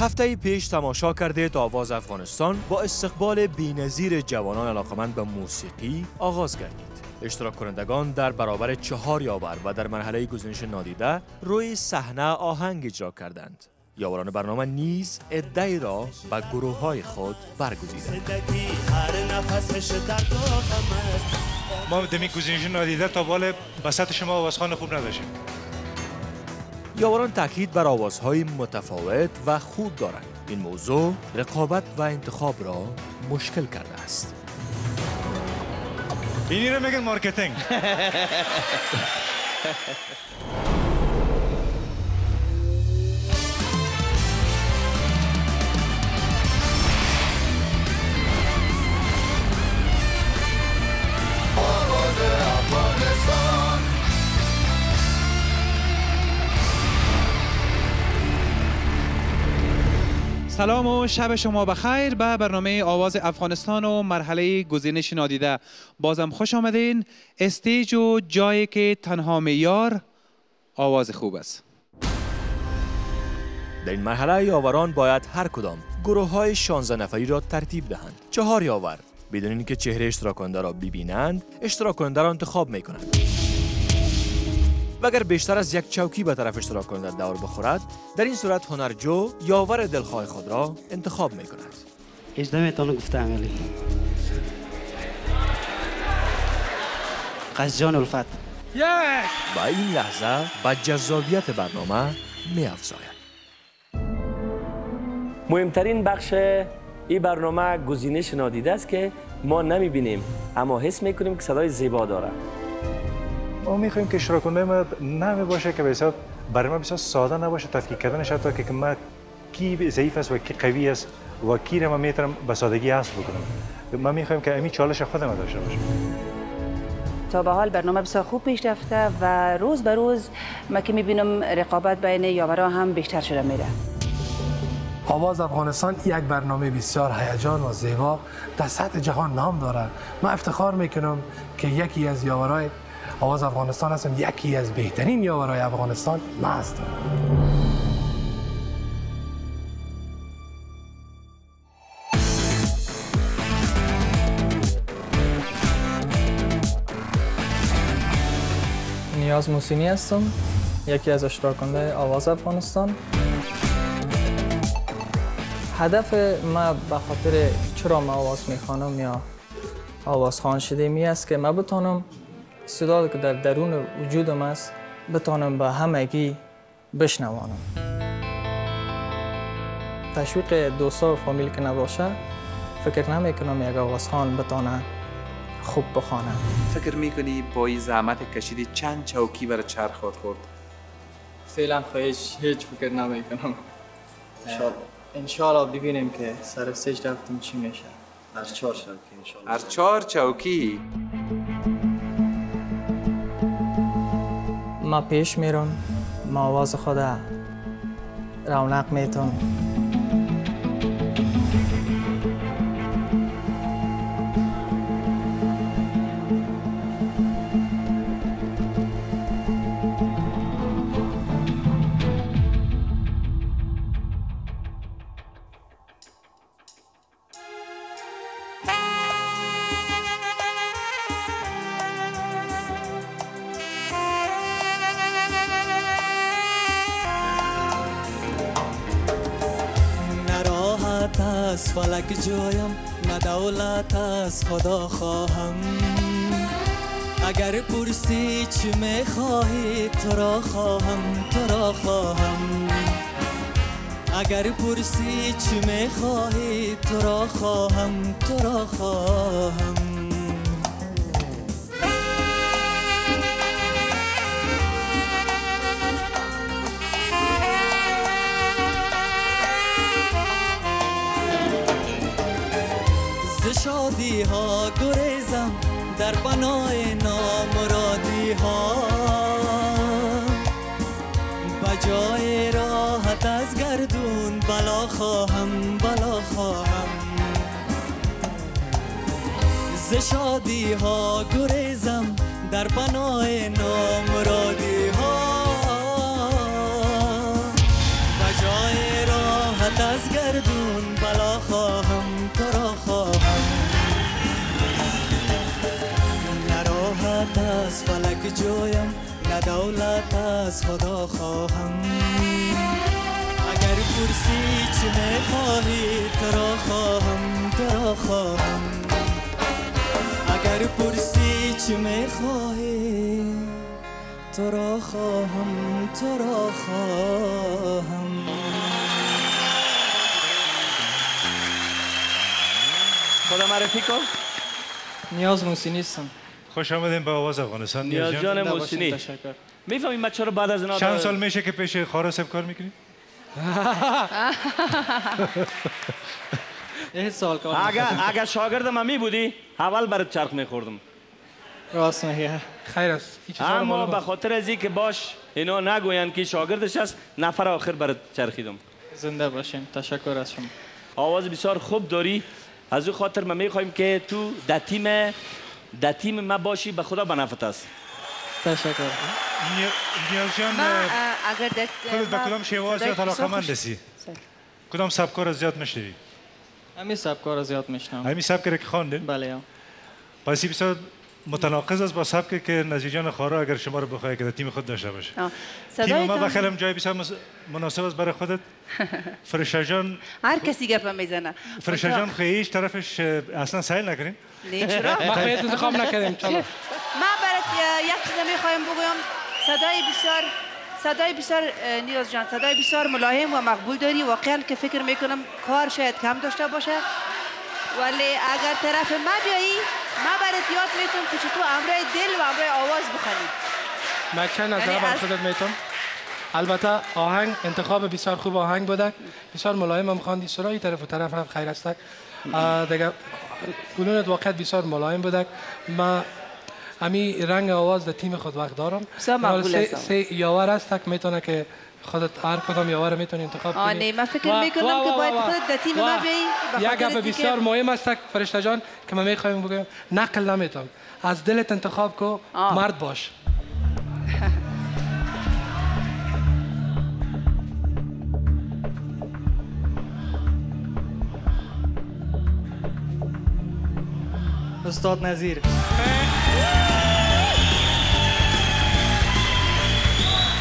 هفته پیش تماشا کردید آواز افغانستان با استقبال بینظیر جوانان علاقمند به موسیقی آغاز گردید. اشتراک کنندگان در برابر چهار یاور و در مرحله گزینش نادیده روی صحنه آهنگ اجرا کردند. یاوران برنامه نیز ادعی را به گروه های خود برگزیدند. ما دمی گزینش نادیده تا بال بسط شما آوازخان خوب نداشتیم یاوران تاکید بر آوازهای متفاوت و خوب دارند. این موضوع رقابت و انتخاب را مشکل کرده است. اینی رو میگن marketing. سلام و شب شما بخیر به برنامه آواز افغانستان و مرحله گزینش نادیده. بازم خوش آمدین. استیج و جایی که تنها میار آواز خوب است. در این مرحله یاوران باید هر کدام گروه های 16 نفری را ترتیب دهند. چهار یاور بدون اینکه چهره اشتراک کننده را ببینند اشتراک کننده را انتخاب می کنند و اگر بیشتر از یک چوکی به طرف اشتراک کننده دور بخورد در این صورت هنرجو یاور دلخواه خود را انتخاب می کند 18 می‌تونه گفته عملی. قصجان الفت. و این لحظه به جذابیت برنامه می افزاید مهمترین بخش این برنامه گزینش نادیده است که ما نمی‌بینیم اما حس می‌کنیم که صدای زیبا داره ما می‌خوایم که اشتراک کننده ما نمی باشه که بسیار برای ما بسیار ساده نباشه تفکیک کردنش حتی که ما کی ضعیف است و کی قوی است و کی را ما می‌تونم به سادگی حذف بکنم. ما می‌خوایم که امی چالش خودم داشته باشم تا به حال برنامه بسیار خوب پیش رفته و روز به روز ما که می‌بینم رقابت بین یاورا هم بیشتر شده میره. آواز افغانستان یک برنامه بسیار هیجان و زیبا در سطح جهان نام داره من افتخار می‌کنم که یکی از یاورای آواز افغانستان هستم. یکی از بهترین یاورای افغانستان من هستم نیاز موسیمی هستم. یکی از اشتراکنده آواز افغانستان. هدف ما به خاطر چرا ما آواز می‌خوانم یا آواز خوان شده می است که ما بتانم صدا که در درون وجودم است بتانم به همگی بشنوانم. تشویق دوستا و فامیل که نباشه فکر نمی کنم یک آوازخوان بتانه خوب بخوانه. فکر می‌کنی با این زحمت کشیدی چند چوکی برای چرخ خود خورد؟ فعلا خواهش هیچ فکر نمی کنم انشالله ببینیم که سر سج رفتیم چی میشه. هر چهار که انشالله. هر چهار چوکی؟ ما پیش میرم. ما آواز خود رونق میتون از فلک جویم نه دولت از خدا خواهم. اگر پرسی چی می‌خواهی تو را خواهم تو را خواهم. اگر پرسی چی می‌خواهی تو را خواهم تو را خواهم. شادی ها گریزم در بنای نامرادی ها بجای راحت از گردون بلا خواهم بلا خواهم. ز شادی ها گریزم در بنای نامرادی جویم نه دولت از خدا خواهم. اگر پرسی چه می‌خواهی تو را خواهم تو را خواهم. اگر پرسی چه می‌خواهی تو را خواهم تو را خواهم. خدا معرفی کن نیاز موسی نیستم. خوش آمدین به آواز افغانستان. نیاز جان. جان زنده موسینی باشین، تشکر. می‌فهمی من چرا بعد از اینا چند سال میشه که پیش خارا کار می‌کنی؟ یه سال کار اگر اگر شاگرد من می بودی اول برات چرخ میخوردم. راست میگه خیر است. اما به. خاطر از که باش اینا نگویند که شاگردش است نفر آخر برات چرخیدم. زنده باشین. تشکر از شما. آواز بسیار خوب داری. از او خاطر ما می‌خوایم که تو در تیم در تیم ما باشی به خدا بنفت است تشکر نی- نیاز جان ما اه، اگر خودت به کدام شیوه زیاد علاقه مند هستی؟ کدام سبکار را زیاد میشنوی؟ همین سبکار رو زیاد میشنم همین سبک را که خواندین؟ بله یا پس بسیار متناقض است با سبک که نزیجان خارا اگر شما رو بخواهی که در تیم خود داشته باشه. تیم ما بخیلم جای بسیار مناسب است برای خودت فرشا جان هر کسی گپ می‌زنه فرشا جان خیلیش طرفش اصلا سعی نکنین نه چرا ما خیلی انتخاب نکردیم چلو ما برات یک چیز می‌خوایم بگویم صدای بسیار صدای بسیار نیاز جان صدای بسیار ملایم و مقبول داری واقعا که فکر می‌کنم کار شاید کم داشته باشه ولی اگر طرف ما بیایی ما برات یاد می‌تونم که چطور امرای دل و امرای آواز بخونی من چند یعنی بر خودت می‌تونم البته آهنگ انتخاب بسیار خوب آهنگ بوده بسیار ملایم هم خواندی سرای طرف و طرف هم خیر است دیگه گلونت واقعا بسیار ملایم بوده ما امی رنگ آواز در تیم خود وقت دارم. سه. سه یاور است که می‌تونه که خودت هر کدام یاور می‌تونی انتخاب کنی. آه نه من فکر می‌کنم که باید خودت در تیم ما بیایی یک گپ بسیار مهم است فرشته جان که من می‌خوایم بگم نقل نمی‌تونم. از دلت انتخاب کو. مرد باش. استاد نظیر.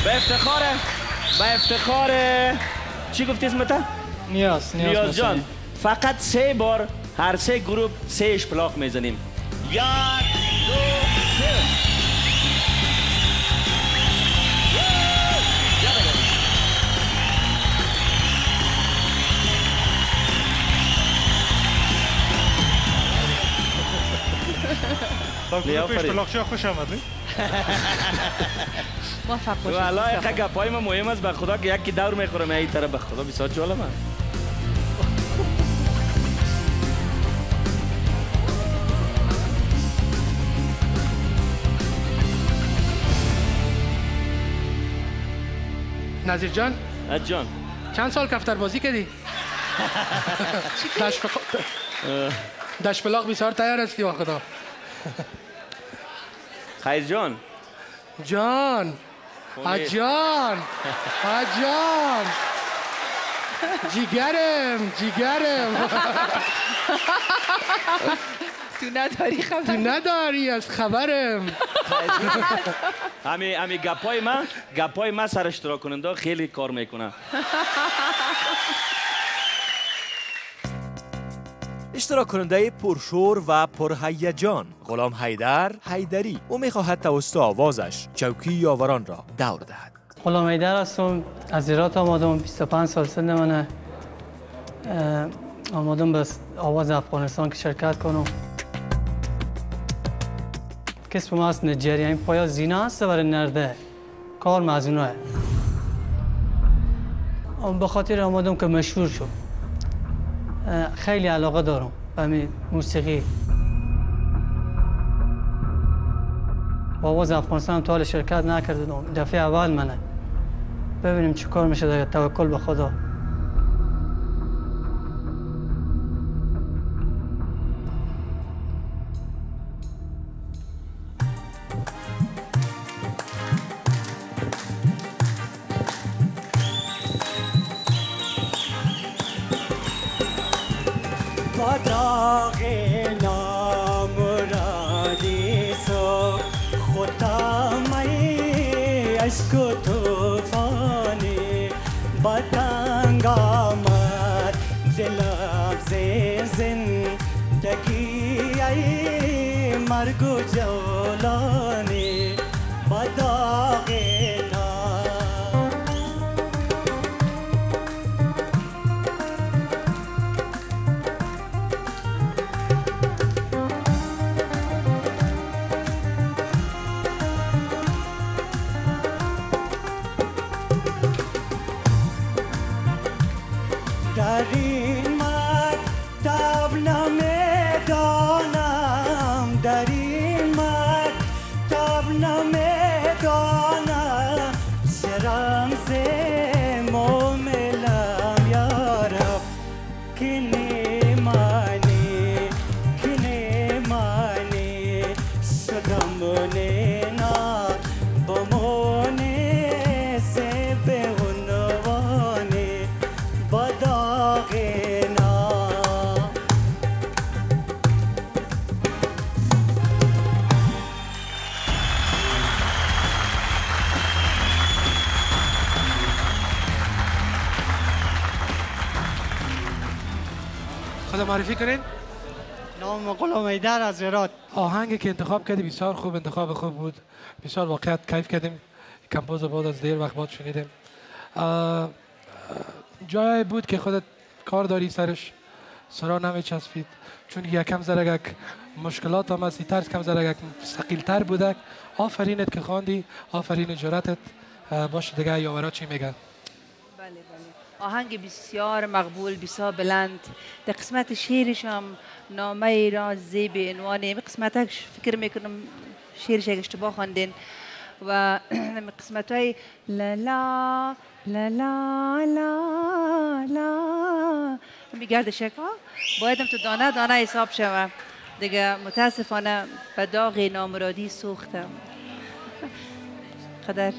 به افتخار به افتخار چی گفتی اسمت؟ نیاز نیاز, جان. فقط سه بار هر سه گروه سه اشپلاق می‌زنیم. یک دو گروه آفرین. اشتلاقچی خوش آمدی موفق باشید. والا گپای ما مهم است به خدا که یکی دور می‌خورم این طرف به خدا بسیار جالب است نظیر جان از جان چند سال کفتر بازی کردی؟ دشپلاق دشپلاق بسیار تیار هستی با خدا خیز جان. جان. جان. جان. جیگرم جیگرم. تو نداری تو خبر نداری از خبرم. همی همی گپای ما گپای ما سر اشتراک کننده خیلی کار می‌کنه. اشتراک کننده پرشور و پرهیجان غلام حیدر حیدری. او می‌خواهد توسط آوازش چوکی یاوران را دور دهد. غلام ایدر هستم از ایرات آمادم 25 سال سن منه. آمادم به آواز افغانستان که شرکت کنم کسب ما از نجریه این پایا زینه هست برای نرده. کار مزونه به خاطر آمادم که مشهور شد. خیلی علاقه دارم به موسیقی. با آواز افغانستان تا حال شرکت نکردم دفعه اول منه. ببینیم چی کار میشه دیگه توکل به خدا. اشک و توفانی بدنگ آمد دلم زندگی ای مرگ و نام غلام ایدر از هرات. آهنگی که انتخاب کردی بسیار خوب انتخاب خوب بود. بسیار واقعیت کیف کردیم. کمپوز بعد از دیر وقت بعد شنیدیم. جای بود که خودت کار داری سرش. سرا نمیچسبید چون یکم زرگک مشکلات هم از ترس کم زرگک سقیل تر بودک. آفرینت که خواندی آفرین جراتت. باشه دیگه یاورا چی میگن؟ آهنگ بسیار مقبول بسیار بلند. در قسمت شعرش هم نامه را زیب عنوان. قسمتش فکر می‌کنم شعرش اگه اشتباه خواندین. و قسمت های لا لا لا لا میگرد شکا باید هم تو دانه دانه حساب شوم. دیگه متاسفانه به داغ نامرادی سوختم. قدر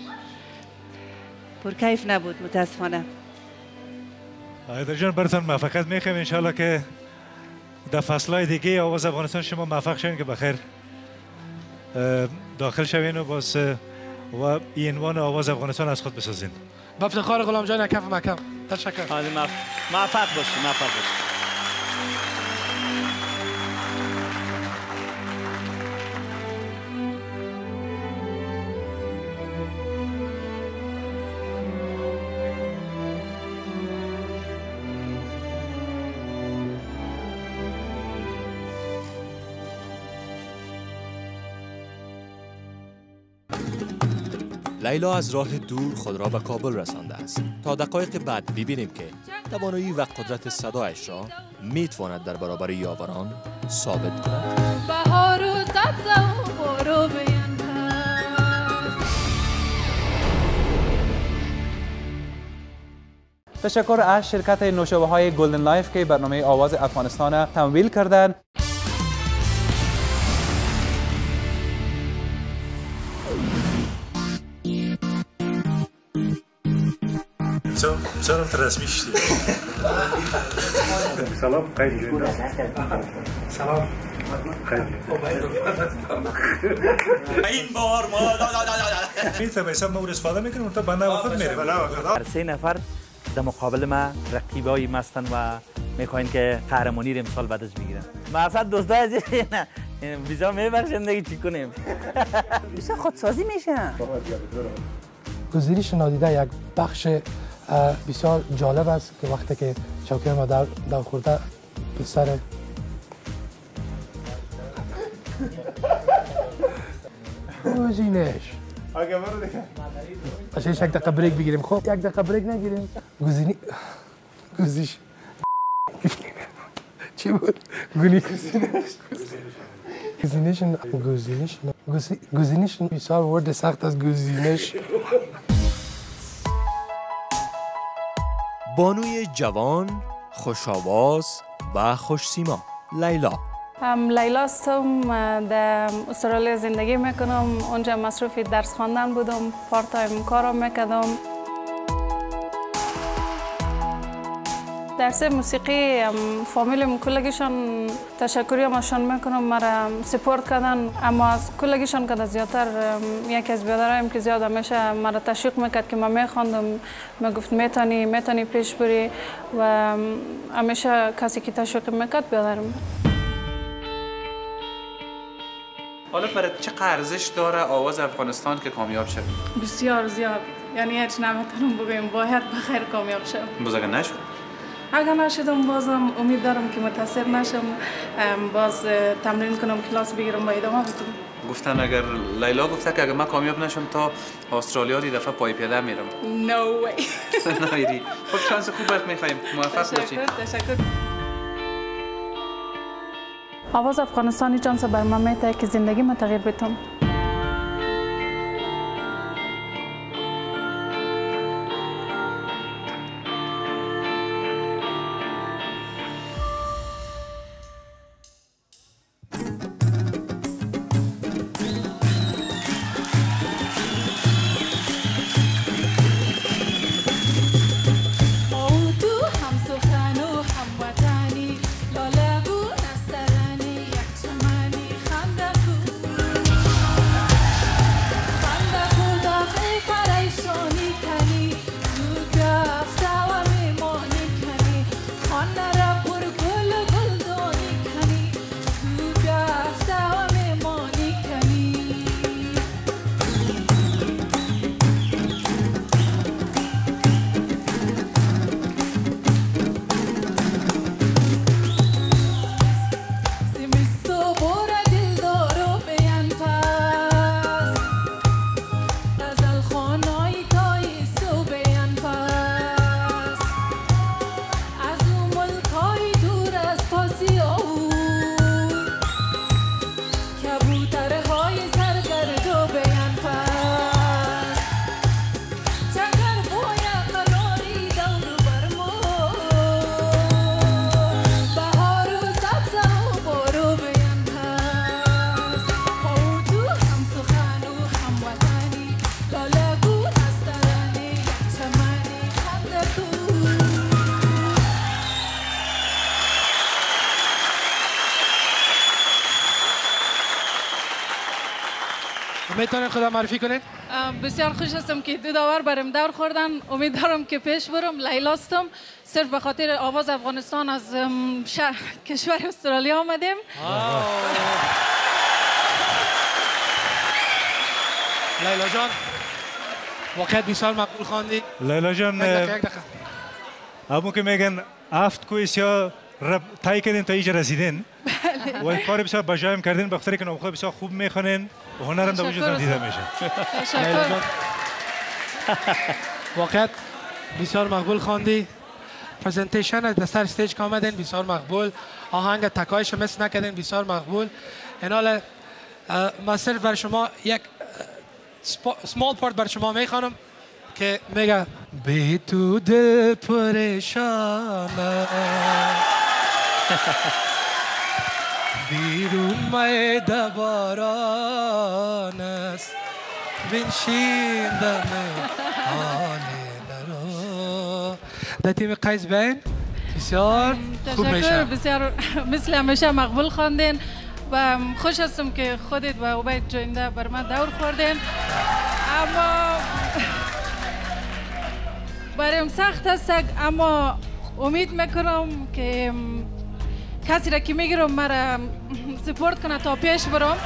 پرکیف نبود متاسفانه. آیدر جان براتون موفقیت می‌خوایم انشالله که در فصلهای دیگه آواز افغانستان شما موفق شوین که بخیر داخل شوین و باز و این عنوان آواز افغانستان از خود بسازین. با افتخار غلام جان کف مکم. تشکر. موفق باشی موفق باشی. لیلا از راه دور خود را به کابل رسانده است. تا دقایق بعد ببینیم که توانایی و قدرت صدایش را می‌تواند در برابر یاوران ثابت کند. تشکر از شرکت نوشابه های Golden Life که برنامه آواز افغانستان را تمویل کردند سلام رسمی شدی سلام خیلی سلام. خیلی این بار ما می‌تونم حساب ما استفاده می‌کنیم تا بنده و خود میره هر سه نفر در مقابل ما رقیبای مستن و می‌خواین که قهرمانی رو امسال بعد از بگیرن مقصد دوستا از نه ویزا میبرشن دیگه چی کنیم؟ بیشتر خودسازی میشه. گزینش نادیده یک بخش بسیار جالب است که وقتی که چوکر ما در, در خورده پسر گزینش باشه یک دقیقه بریک بگیریم. خب یک دقیقه بریک نگیریم. گزینی گزیش. چی بود؟ گونی گزینش. گزینش گزینش گزی- گزینش بسیار ورد سخت از گزینش. بانوی جوان خوش آواز و خوش سیما. لیلا. لیلا هستم در استرالیا زندگی می‌کنم. اونجا مصروف درس خواندن بودم پارت تایم کارم می‌کردم. درس موسیقی ام، فامیلم کلگیشان تشکری همشان می‌کنم مرا سپورت کردن. اما از کلگیشان که زیادتر یکی از بیادرایم که زیاد همیشه مرا تشویق می‌کرد که من میخواندم می‌گفت می‌تونی می‌تونی پیش بری و همیشه کسی که تشویق می‌کرد بیادرم. حالا برای چه ارزش داره آواز افغانستان که کامیاب شد بسیار زیاد. یعنی هیچ نمی‌تونم بگویم. باید بخیر کامیاب شد بزرگ نشد اگر نشدم بازم امید دارم که متاثر نشم. باز تمرین کنم کلاس بگیرم و ادامه بدم گفتن اگر لیلا گفته که اگر من کامیاب نشم تا استرالیا دی دفعه پای پیاده میرم No way. نایری خب شانس خوب برات می‌خوایم. موفق باشی. تشکر. تشکر آواز افغانستانی چانس بر من میته که زندگی ما تغییر بدم خدا معرفی کنین. بسیار خوش هستم که دو داور برم دور خوردن امیدوارم که پیش برم. لیلاستم صرف به خاطر آواز افغانستان از شهر کشور استرالیا آمدیم. لیلا جان واقعیت بسیار مقبول خواندی. لیلا جان همون که میگن هفت کویس یا رب تای کردین تا اینجا رسیدین و کار بسیار بجایم کردین به خاطر که نامخواه بسیار خوب می‌خونین و هنرم در وجودتان دیده میشه. جان واقعیت بسیار مقبول خواندی. پرزنتیشن از سر استیج که آمدین بسیار مقبول. آهنگ تکایش مثل نکردین بسیار مقبول. این حال اه، من صرف بر شما یک سمال پارت بر شما می‌خوانم که میگه به تو دل پریشان بیرون باران است. بنشیندم حال نرو در تیم قیس بین؟ بسیار خوب میشه بسیار مثل همیشه مقبول خواندین و خوش هستم که خودت و عبید جوینده بر من دور خوردین. اما برایم سخت است اما امید می‌کنم که کسی را که می‌گیرم مرا سپورت کنه تا پیش برم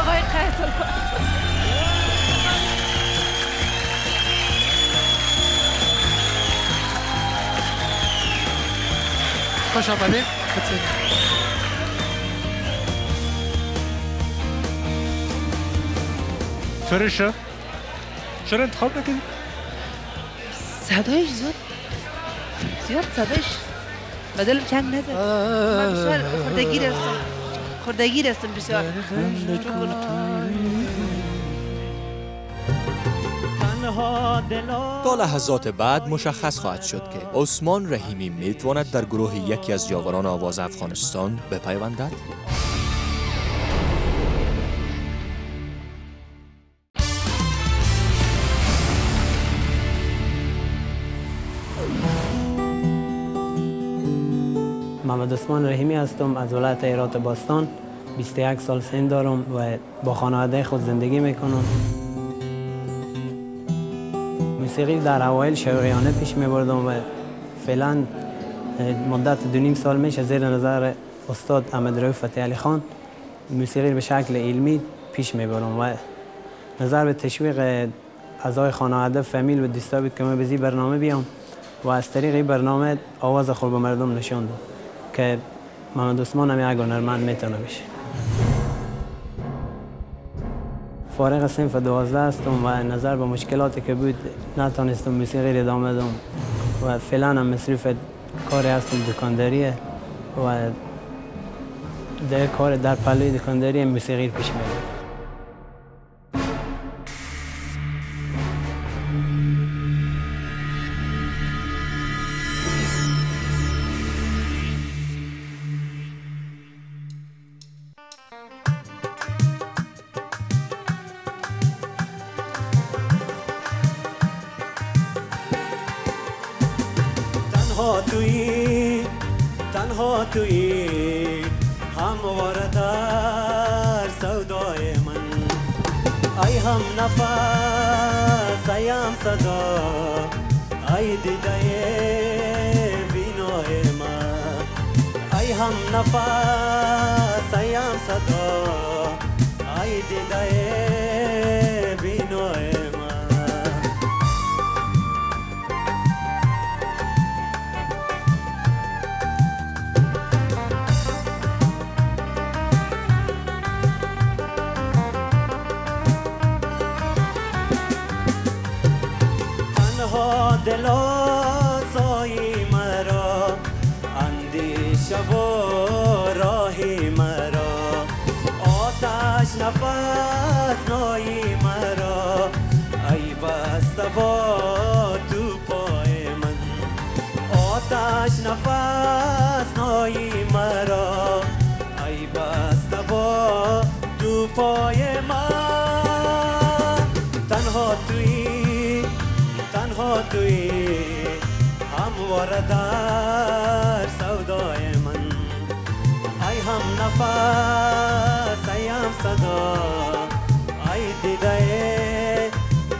آقای قیصر خوش آمدید فرشه چرا انتخاب نکردی؟ صدایش زیاد زیاد صدایش به دلم چنگ نزد. من بسیار خوردگیر هستم. خوردگیر هستم بسیار تا لحظات بعد مشخص خواهد شد که عثمان رحیمی می‌تواند در گروه یکی از یاوران آواز افغانستان بپیوندد؟ محمد عثمان رحیمی هستم از ولایت ایرات باستان. 21 سال سن دارم و با خانواده خود زندگی می‌کنم. موسیقی در اوایل شوقیانه پیش میبردم و فعلا مدت دو نیم سال میشه زیر نظر استاد احمد رؤوف فتحی علی خان. موسیقی به شکل علمی پیش می‌برم و نظر به تشویق اعضای خانواده فامیل و دوستا بود که من به برنامه بیام و از طریق این برنامه آواز خود به مردم نشان داد که محمد عثمان هم یک هنرمند می‌تونه بشه. فارغ صنف دوازده هستم و نظر به مشکلاتی که بود نتانستم موسیقی ادامه دم و فعلا هم مصروف کاری هستم دکانداریه و در کار در پلوی دکانداری موسیقی پیش می‌برم آتش نفس نایی مرا. ای بسته با تو پای من. تنها توی تنها توی. همواره در سودای من. ای هم نفس ای هم صدا. ای دیده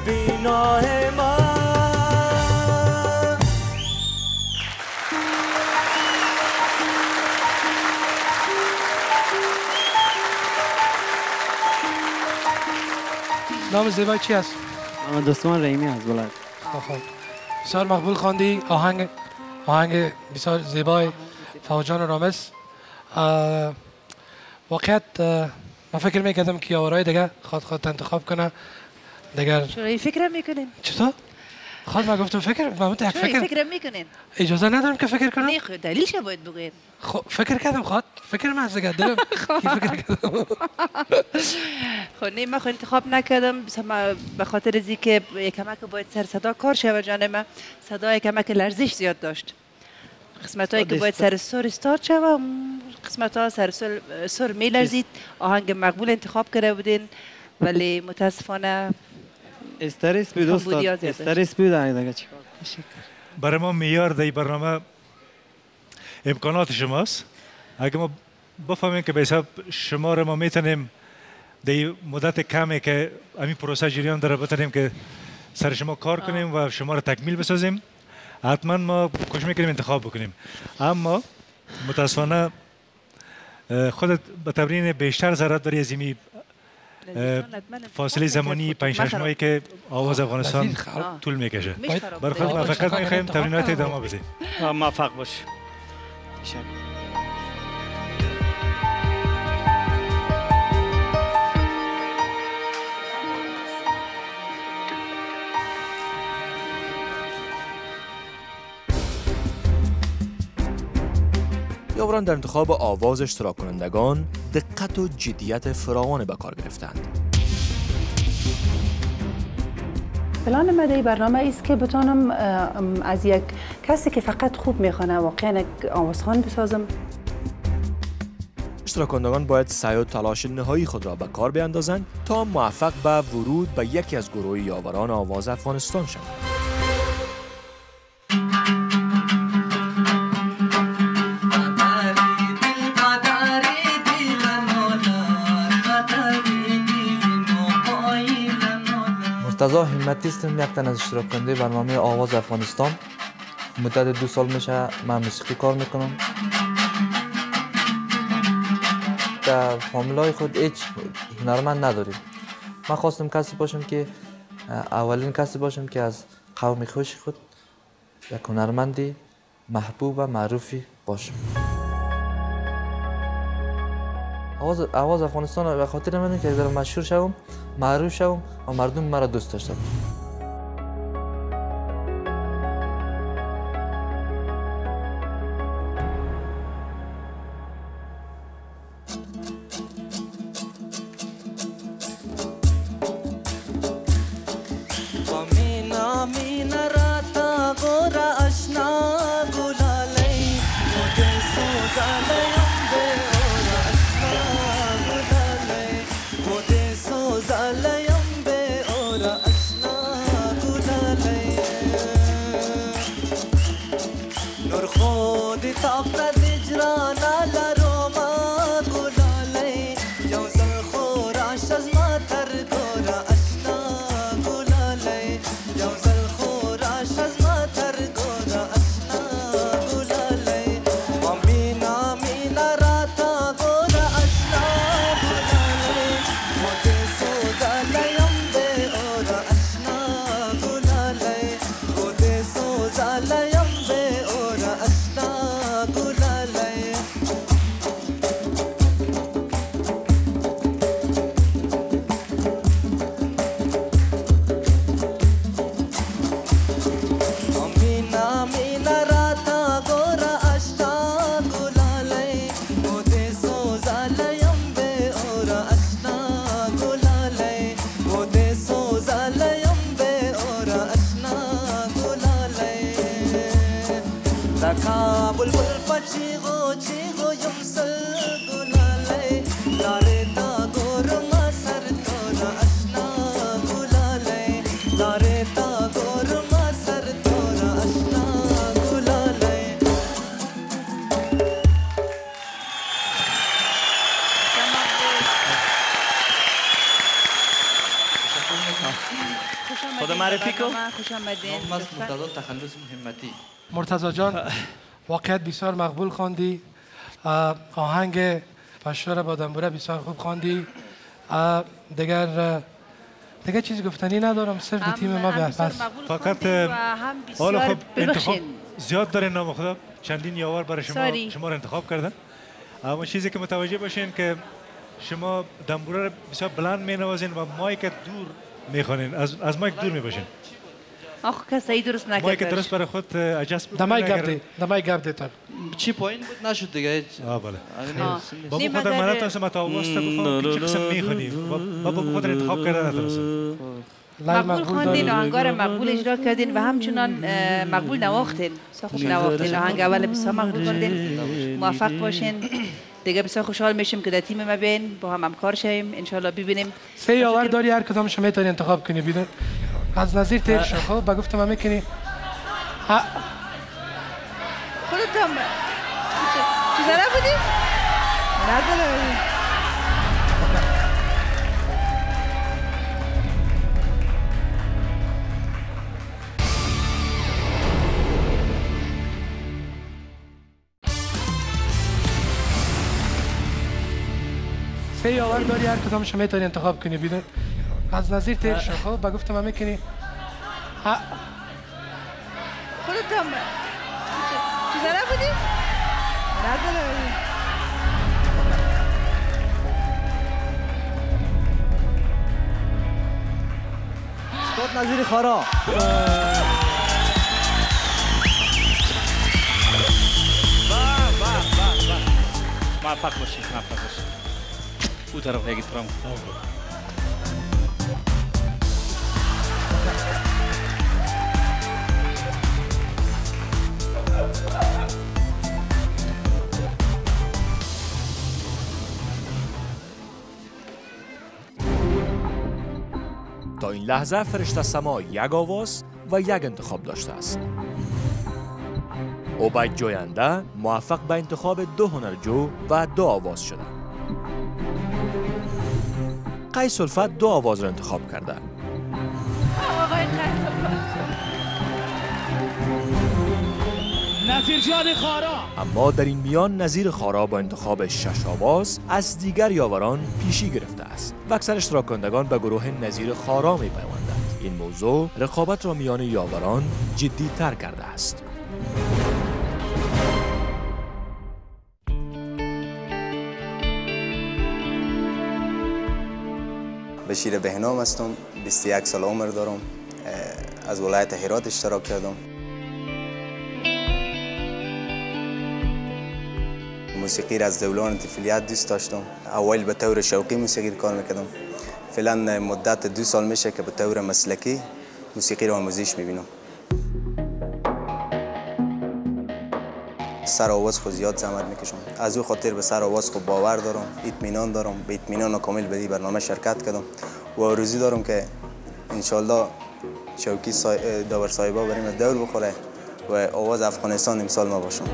بینای من نام زیبای چی است؟ محمد عثمان رحیمی از ولایت خب بسیار مقبول خواندی آهنگ آهنگ بسیار زیبای فوجان رامز اه، واقعیت من فکر می‌کردم که یاورای دیگه خود خود انتخاب کنه دیگر چرا این فکر می‌کنین؟ چطور؟ خود ما گفتم فکر چرا این فکر فکر می‌کنین؟ اجازه ندارم که فکر کنم. نه دلیلش باید بگوین خب فکر کردم خود فکر من از دلم فکر کردم خب نه من خود انتخاب نکردم. ما به خاطر از که کمک باید سر صدا کار شود جان من صدای کمک لرزش زیاد داشت. قسمت هایی که باید سر سر استارت شود قسمت ها سر سر, سر می لرزید آهنگ مقبول انتخاب کرده بودین. ولی متاسفانه استرس بود استاد. استرس بود دیگه چیکار برای ما میار در برنامه امکانات شماست اگه ما بفهمیم که به حساب شما رو ما می‌تونیم در این مدت کمی که همین پروسه جریان داره بتونیم که سر شما کار کنیم و شما رو تکمیل بسازیم حتما ما کوشش می‌کنیم انتخاب بکنیم اما متاسفانه خودت به تمرین بیشتر ضرورت داری از این فاصله زمانی پنج شش ماهی که آواز افغانستان. طول می‌کشه بوده. موفقیت می‌خوایم تمرینات ادامه بدیم موفق باش یاوران در انتخاب آواز اشتراک کنندگان دقت و جدیت فراوان به کار گرفتند. پلان من در برنامه است که بتانم از یک کسی که فقط خوب می‌خوانه واقعا یک آوازخوان بسازم. اشتراک کنندگان باید سعی و تلاش نهایی خود را به کار بیندازند تا موفق به ورود به یکی از گروه یاوران آواز افغانستان شوند. مرتضا همتی هستم یک تن از اشتراک کننده برنامه آواز افغانستان مدت دو سال میشه من موسیقی کار می‌کنم در فامیلای خود هیچ هنرمند نداریم من خواستم کسی باشم که اولین کسی باشم که از قوم خوش خود یک هنرمندی محبوب و معروفی باشم آواز, آواز افغانستان به خاطر من که ذره مشهور شوم معروف شوم و مردم مرا دوست داشته مرتضی جان. واقعیت بسیار مقبول خواندی. آهنگ پشور با دنبوره بسیار خوب خواندی. دیگر اه، دیگر چیزی گفتنی ندارم. صرف هم- تیم ما به فقط حالا خب انتخاب. زیاد داره نام خدا. چندین یاور برای شما ساری. شما رو انتخاب کردن. اما چیزی که متوجه باشین که شما دنبوره رو بسیار بلند می نوازین و مایک دور می‌خوانین. از از مایک دور می باشین آخ کسی درست مایک نکرد درست برای خود اجاست دمای گپ دی دمای گپ دی تر چی پایین بود نشد دیگه آه بله. با من نتونستم تا آواز تا گفتم که چه قسم می‌خوانی و با بخاطر انتخاب کردن نتونستم لای مقبول خواندین آهنگار مقبول اجرا کردین و همچنان مقبول نواختین بسیار خوب نواختین آهنگ اول بسیار مقبول کردین موفق باشین دیگه بسیار خوشحال میشیم که در تیم ما بین با هم همکار شویم انشالله ببینیم سه یاور داری هر کدامش می‌تونی انتخاب کنی بدون از نظیر تیر شو خب؟ با گفتم می‌کنی خودت هم چی زنه بودی؟ نداره بودی. سه یاور داری هر کدامش می‌تونی انتخاب کنی. بدون از نظیر تیر شو. خب با گفتم هم می‌کنی خودت هم چی زنه بودی؟ استاد نظیر خارا. موفق باشید موفق باشید او طرف یک احترام تا این لحظه فرشته سما یک آواز و یک انتخاب داشته است. اوبید جوینده موفق به انتخاب دو هنرجو و دو آواز شده. قیس الفت دو آواز را انتخاب کرده. نظیر جان خارا. اما در این میان نظیر خارا با انتخاب شش آواز از دیگر یاوران پیشی گرفته است و اکثر اشتراک کنندگان به گروه نظیر خارا می پیوندند این موضوع رقابت را میان یاوران جدی تر کرده است. بشیر بهنام هستم 21 سال عمر دارم از ولایت هرات اشتراک کردم. موسیقی را از دوران طفولیت دوست داشتم. اول به طور شوقی موسیقی کار می‌کردم. فعلا مدت دو سال میشه که به طور مسلکی موسیقی را آموزش می‌بینم. سر آواز خود زیاد زحمت می‌کشم. از او خاطر به سر آواز خود باور دارم اطمینان دارم به اطمینان کامل به برنامه شرکت کردم و آرزو دارم که انشالله شوکی. داور صاحبا بریم دور بخوره و آواز افغانستان امسال ما باشم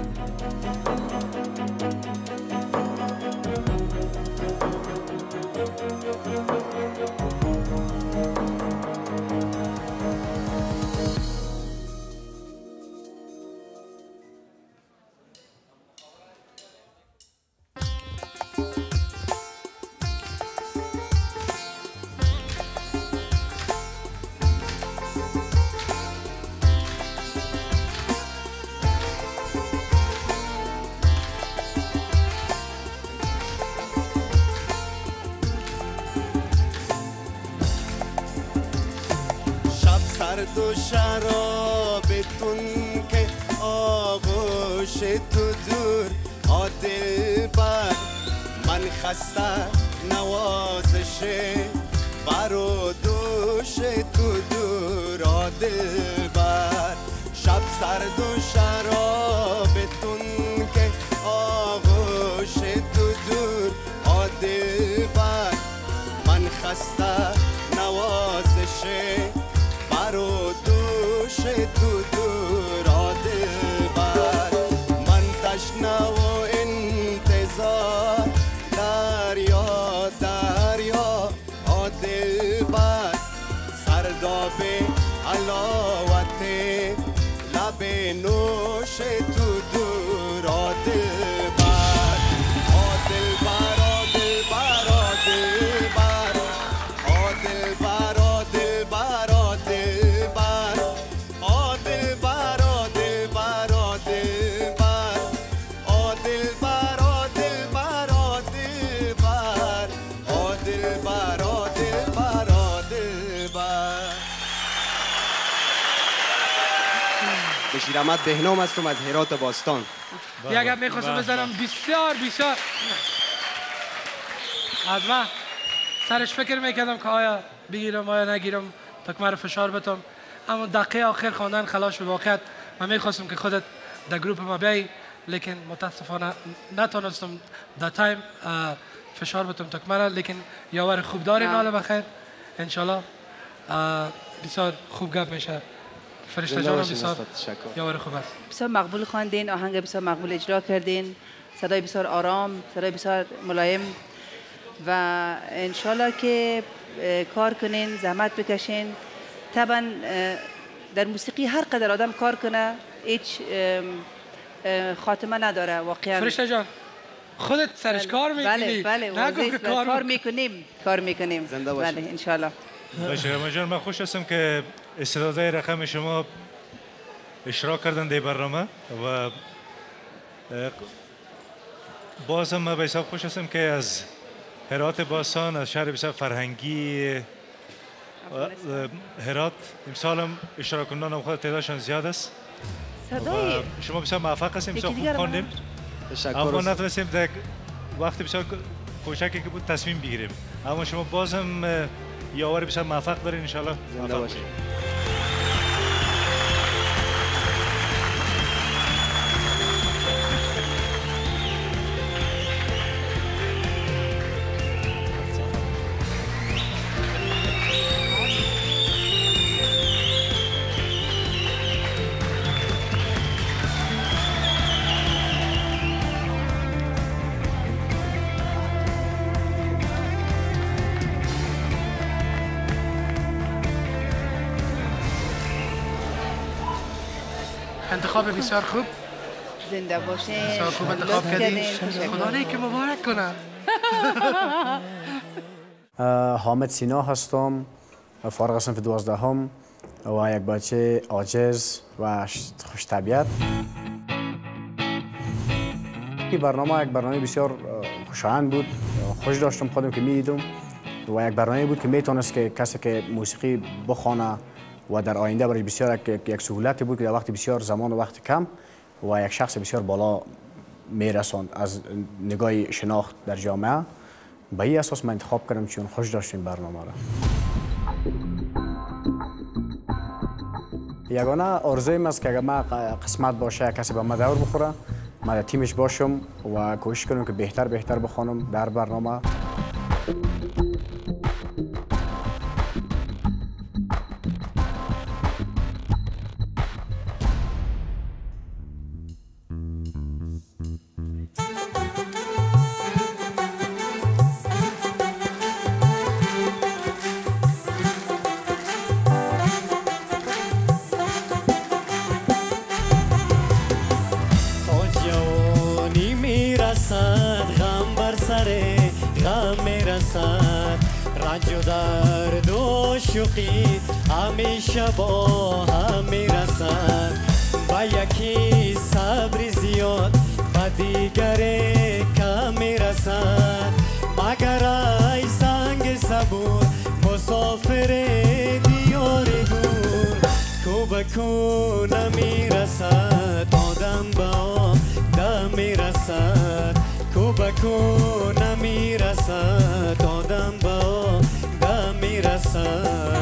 shit. احمد بهنام هستم از هرات باستان. یک اگر می‌خواستم بزنم بسیار بسیار. از من سرش فکر می‌کردم که آیا بگیرم آیا نگیرم. تکمه رو فشار بتم. اما دقیقه آخر خواندن خلاص به واقعیت. من می‌خواستم که خودت در گروپ ما بیایی لیکن متاسفانه نتونستم. در time فشار بتم تکمه را لیکن یاور خوب دارین نه. حالا بخیر. انشالله بسیار خوب گپ میشه. فرشته بسیار. یاور خوب است بسیار مقبول خواندین آهنگ بسیار مقبول اجرا کردین صدای بسیار آرام صدای بسیار ملایم و انشالله که کار کنین زحمت بکشین طبعا در موسیقی هر قدر آدم کار کنه هیچ خاتمه نداره واقعا فرشته جان خودت سرش کار بله می‌کنی بله نگو واضح که. کار کار می‌کنی. می‌کنیم کار می‌کنیم زنده باشین. بله انشالله باشه جان من خوش هستم که استعدادهای رقم شما اشتراک کردن در برنامه و باز هم به حساب خوش هستم که از هرات باستان از شهر بسیار فرهنگی هرات امسال هم اشتراک کنندگان هم خود تعدادشان زیاد است. صدای شما بسیار موفق هستیم بسیار خوب خواندیم. تشکر اما. نتونستیم در وقت بسیار کوچکی که بود تصمیم بگیریم. اما شما باز هم اه، یاور بسیار موفق دارین انشالله زنده موفق انتخاب بسیار خوب. زنده باشین بسیار خوب انتخاب کردین. خدا نیک مبارک کنه. حامد سینا هستم. فارغ صنف دوازدهم. و یک بچه عاجز و خوش طبیعت. این برنامه یک برنامه بسیار خوشایند بود. خوش داشتم خودم که می‌دیدم. و یک برنامه بود که می‌تونست که کسی که موسیقی بخوانه و در آینده برای بسیار یک, سهولتی بود که در وقت بسیار زمان و وقت کم و یک شخص بسیار بالا میرساند از نگاه شناخت در جامعه. به این اساس من انتخاب کردم چون خوش داشتیم برنامه را. یگانه آرزویم است که اگر ما قسمت باشه کسی به ما دور بخوره. ما تیمش باشم و کوشش کنم که بهتر بهتر بخوانم در برنامه. رنج و درد شوقی همیشه با هم می‌رسد. با یکی صبر زیاد و دیگر کم می‌رسد. مگر ای سنگ صبور مسافر دیار دور کو به کو نمی‌رسد. آدم به آدم می‌رسد. کو به کو نمی‌رسد آدم آدم می‌رسد.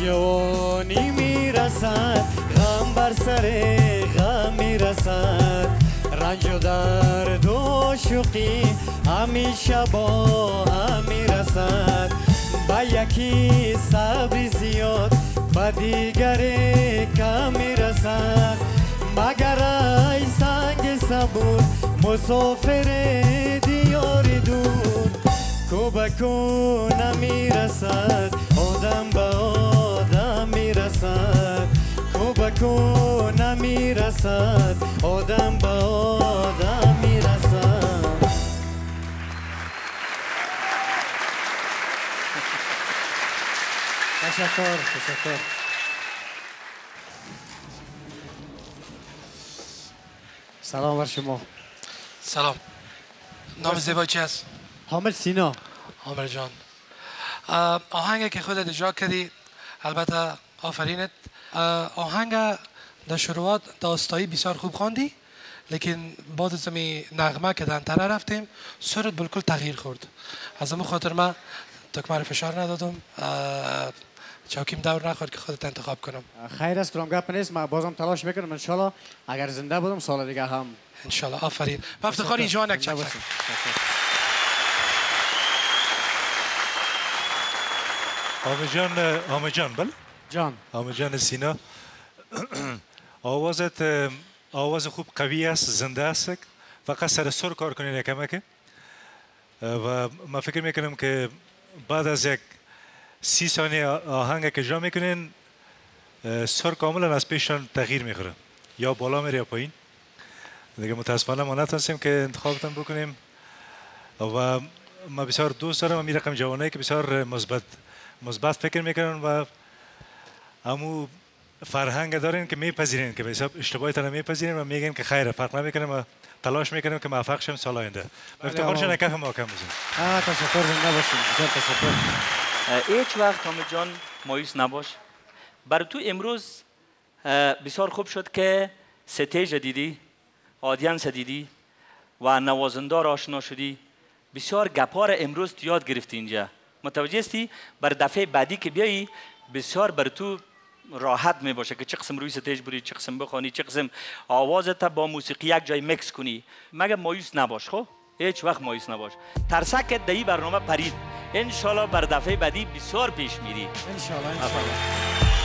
جوانی می‌رسد غم بر سر غم می‌رسد. رنج و درد و شوقی همیشه با هم می‌رسد. با یکی صبر زیاد با دیگر کم می‌رسد. مگر ای سنگ صبور مسافر دیار دور کو به کو نمی‌رسد. آدم به می‌رسد. کو به کو نمی‌رسد. آدم به آدم می‌رسد. تشکر تشکر. سلام بر شما. سلام. نام زیبا چی است؟ حامد سینا. عامر جان. اه، آهنگ که خودت اجرا کردی البته آفرینت. آهنگ در شروعات داستایی بسیار خوب خواندی لیکن بعد از می نغمه که دنتره رفتیم سرت بالکل تغییر خورد. از همون خاطر من تکمر فشار ندادم. اه، چوکیم دور نخورد که خودت انتخاب کنم. خیر است کلام گپ نیست؟ من بازم تلاش می‌کنم انشالله. اگر زنده بودم سال دیگه هم. انشالله. آفرین. با افتخار اینجا نک. حامد جان حامد جان بله؟ جان. حامد جان سینا. آوازت آواز خوب قوی است زنده است فقط سر سر کار کنین یکمکه و من فکر می‌کنم که بعد از یک سی ثانیه آهنگ که اجرا می‌کنین سر کاملا از پیشان تغییر می‌خوره. یا بالا میره یا پایین. دیگه متاسفانه ما نتونستیم که انتخابتان بکنیم. و ما بسیار دوست دارم این رقم جوانایی که بسیار مثبت مثبت فکر می‌کنن و همو فرهنگ دارین که میپذیرین که به حساب اشتباهتان میپذیرین و میگن که خیره فرق نمی‌کنه ما تلاش می‌کنیم که موفق شیم سال آینده افتخار شنه کف ما کم بزنیم. آه تشکر زنده باشین بسیار تشکر. هیچ وقت حامد جان مایوس نباش. برای تو امروز بسیار خوب شد که stage دیدی audience دیدی و نوازندا ر آشنا شدی. بسیار گپار امروز یاد گرفتی اینجا. متوجه هستی؟ بر دفعه بعدی که بیایی بسیار بر تو راحت می باشه که چه قسم روی stage بری چه قسم بخوانی چه قسم آوازت با موسیقی یک جای مکس کنی. مگه مایوس نباش خب؟ هیچ وقت مایوس نباش. ترسک در این برنامه پرید. انشالله بر دفعه بعدی بسیار پیش میری. انشالله تا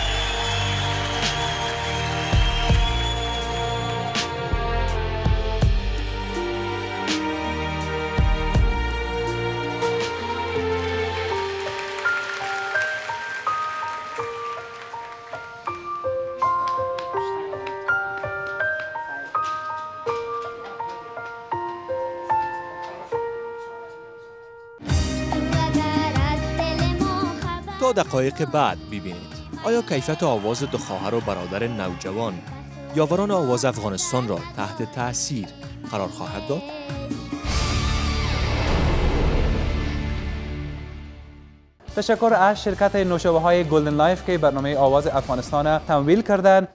دقایق بعد ببینید آیا کیفیت آواز دو خواهر و برادر نوجوان یاوران آواز افغانستان را تحت تأثیر قرار خواهد داد؟ تشکر از شرکت نوشابه های Golden Life که برنامه آواز افغانستان تمویل کردند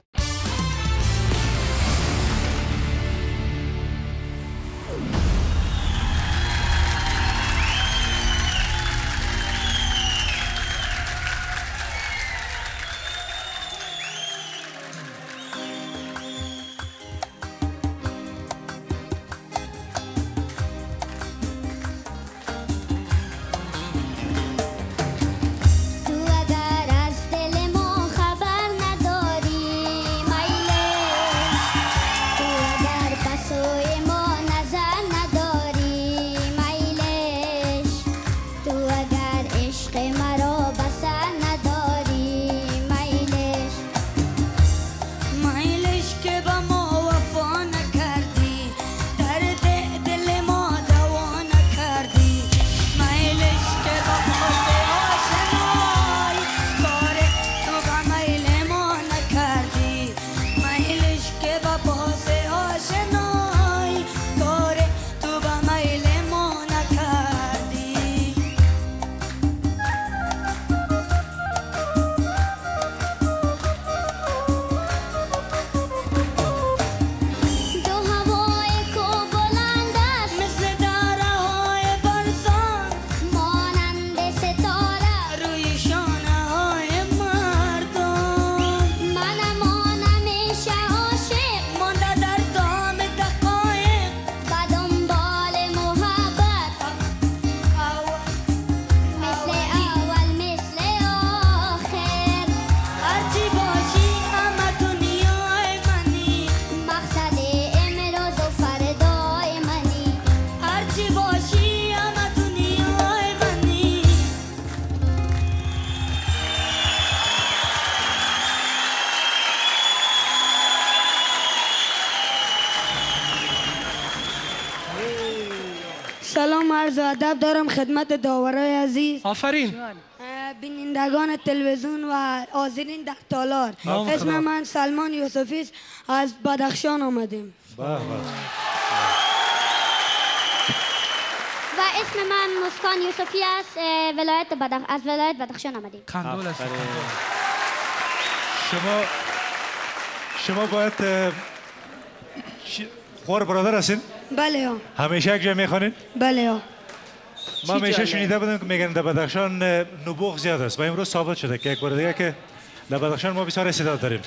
خدمت داورای عزیز. آفرین. بینندگان تلویزیون و حاضرین در تالار. اسم. من سلمان یوسفی است از بدخشان آمدیم و اسم من مسکان یوسفی است ولایت بدخ... از ولایت بدخشان آمدیم قندول است. شما شما باید خوار برادر هستین؟ بله یا همیشه یک جای می‌خوانین؟ بله یا ما همیشه شنیده بودم که میگن در بدخشان نبوغ زیاد است. و امروز ثابت شده که یک بار دیگه که در بدخشان ما بسیار استعداد داریم.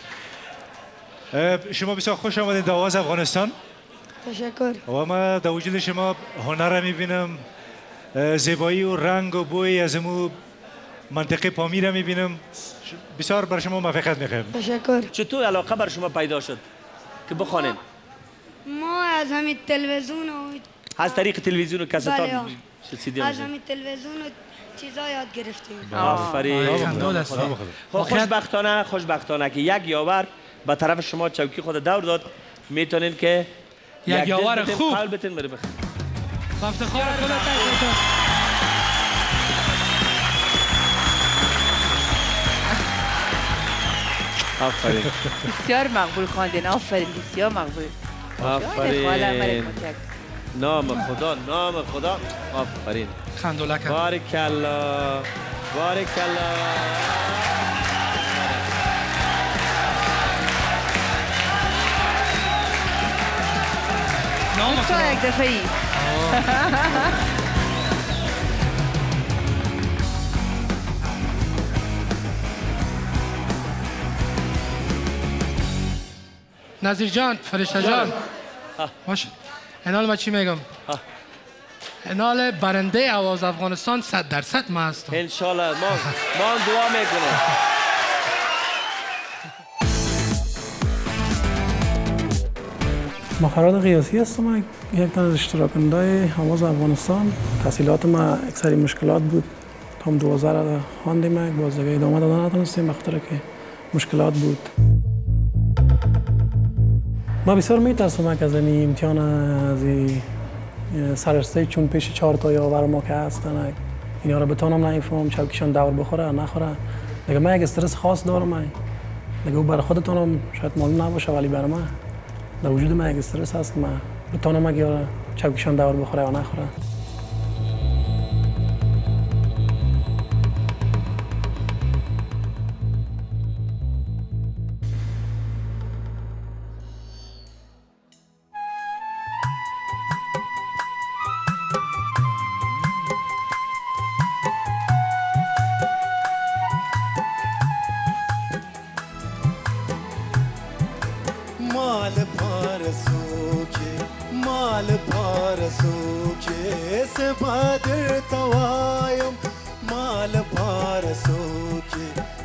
شما بسیار خوش آمدید در آواز افغانستان. تشکر. و ما در وجود شما هنر را می‌بینم زیبایی و رنگ و بوی از امو منطقه پامی را می‌بینم. بسیار بر شما موفقیت می‌خوایم. تشکر. چطور علاقه بر شما پیدا شد که بخوانین؟ ما از همین تلویزیون و از طریق تلویزیون و بله، آه. سیدی از همین تلویزیون و چیزا یاد گرفتیم آفرین. خب خوشبختانه خوشبختانه که یک یاور به طرف شما چوکی خود دور داد می‌تونین که یک یاور خوب. قول بتین بره بخیر افتخار خودت. آفرین بسیار مقبول خواندین آفرین بسیار مقبول آفرین نام خدا نام خدا. آفرین. خندولک بارک الله بارک الله نام تا یک دفعه ای نظیر جان فرشته جان. باشه. اینال ما چی میگم؟ اینال برنده آواز افغانستان صد درصد ما هستم. انشالله. ما ما هم دعا می‌کنیم. ما فراد قیاسی هستم. یک تن از اشتراکنده آواز افغانستان. تحصیلات ما اکثری مشکلات بود. تا هم دوازده را خواندیم. یک باز دیگه ادامه دادن نتونستیم بخاطر که مشکلات بود. ما بسیار میترسم که از این امتحان از این سررسته چون پیش چهار تا یاور ما که هستن اینا رو بتانم نمیفهم چوکیشان دور بخوره نخوره. دیگه من یک استرس خاص دارم دیگه او برای خودتانم شاید معلوم نباشه ولی برای من. در وجود من یک استرس هست من بتانم اگه چوکیشان دور بخوره یا نخوره.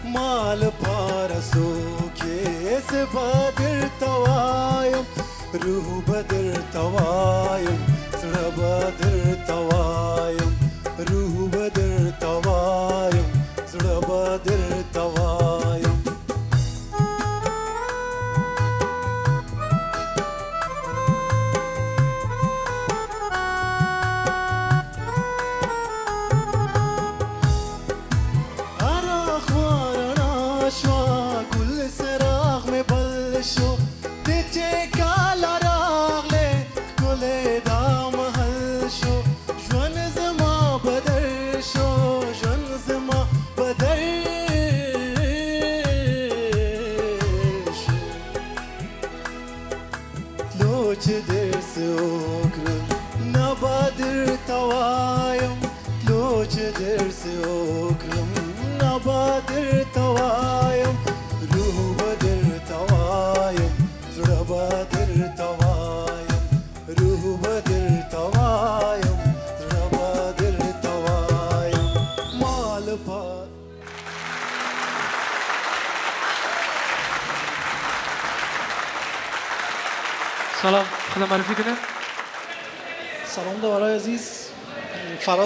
मो भ तवाय रुह बद्रवाय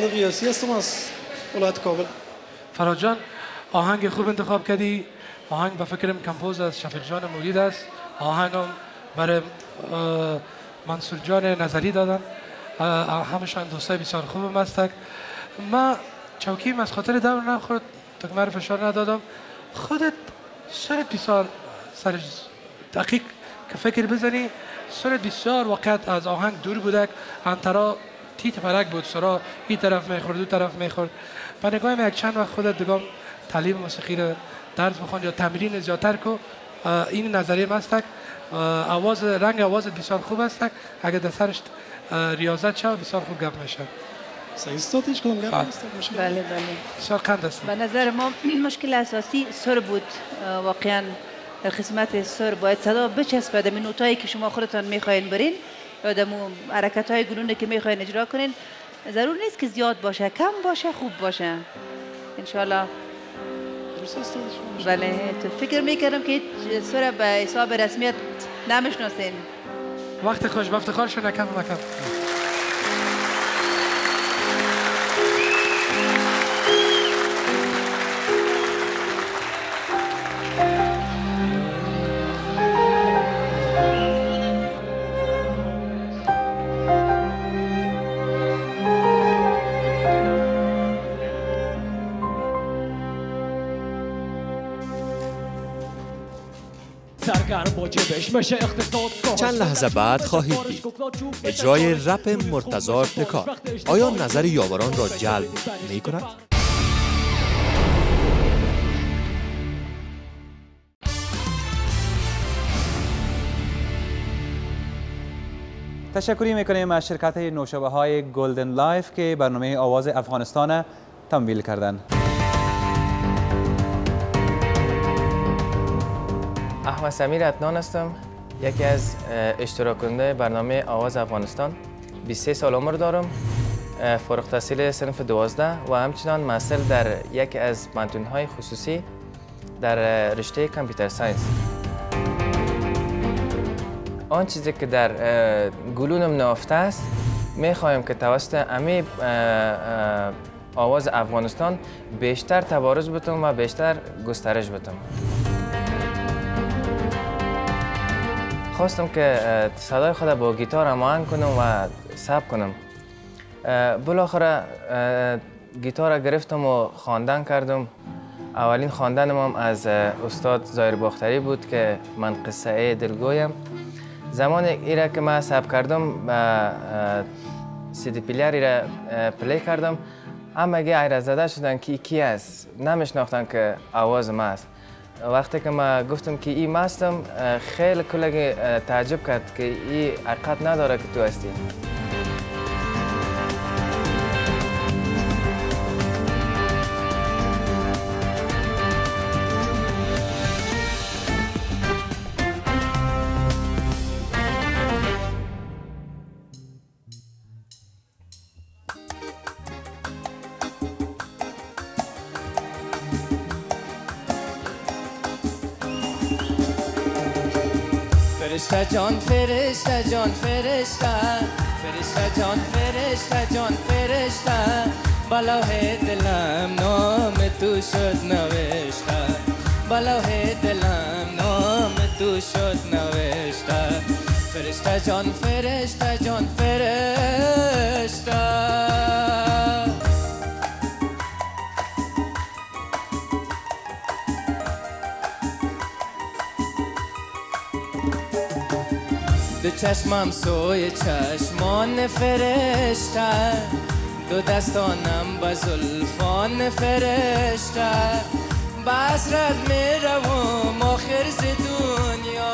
فراد قیاسی هستم از ولایت کابل. فراد جان آهنگ خوب انتخاب کردی. آهنگ به فکرم کمپوز از شفیق جان مرید است. آهنگ هم برای منصور جان نظری دادن. همشان دوستای بسیار خوبم هستک ما چوکیم از خاطر دور نخورد من فشار ندادم. خودت سرت بسیار سر دقیق که فکر بزنی سرت بسیار وقت از آهنگ دور بودک. انترا تیت پرک بود سرا این طرف می‌خورد دو طرف می‌خورد. و نگاه یک چند وقت خودت دیگه تعلیم موسیقی رو درس بخوان یا تمرین زیادتر کو این نظریه مستک آواز رنگ آواز بسیار خوب است اگر در سرش ریاضت شد بسیار خوب گپ میشه صحیح استاد هیچ کدوم گپ مشکل بله بله. بسیار قند است. به نظر ما مشکل اساسی سر بود. واقعا در قسمت سر باید صدا بچسبه در نوتایی که شما خودتان می‌خواین برین. یا در حرکت های گلونه که می‌خواین اجرا کنین ضرور نیست که زیاد باشه کم باشه خوب باشه. انشالله بله تو فکر می‌کردم که هیچ سر به حساب رسمیت نمی‌شناسین. وقت خوش افتخار شو نکم مکم چند لحظه بعد خواهید دید. اجرای رپ مرتضی رپکار آیا نظر یاوران را جلب می کند؟ تشکری می‌کنیم از شرکت نوشابه های Golden Life که برنامه آواز افغانستان تمویل کردند. احمد سمیر اتنان هستم. یکی از اه، اشتراک کننده برنامه آواز افغانستان. 23 سال عمر دارم. فارغ التحصیل صنف 12 و همچنان محصل در یکی از های خصوصی در رشته کامپیوتر ساینس. آن چیزی که در گلونم نهفته است می‌خواهیم که توسط امی آواز افغانستان بیشتر تبارز بتم و بیشتر گسترش بتم خواستم که صدای خود با گیتار هماهنگ کنم و ثبت کنم. بالاخره گیتار گرفتم و خواندن کردم. اولین خواندنم هم از استاد زایر باختری بود که من قصه دلگویم. زمان ایره که من ثبت کردم سی دی پلیری را پلی کردم. همگی ایره زده شدن که کی است نمیشناختن که آواز ما است. وقتی که من گفتم که ای مستم اه، خیلی کلگی اه، تعجب کرد که ای حقیقت نداره که تو هستی. فرشته جان فرشته. فرشته جان فرشته جان فرشته. بلاه دلم نام تو شد نوشته. بلاه دلم نام تو شد نوشته. فرشته جان فرشته جان چشمم سوی چشمان فرشته. دو دستانم به زلفان فرشته. بسرت می‌روم آخر ز دنیا.